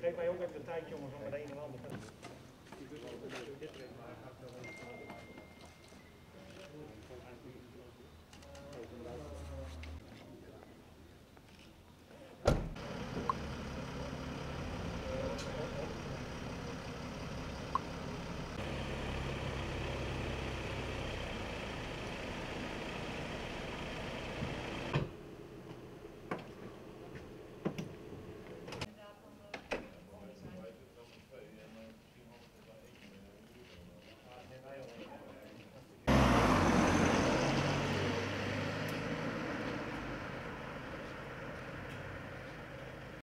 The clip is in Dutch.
Geef mij ook even de tijd, jongens, om het een en ander te doen.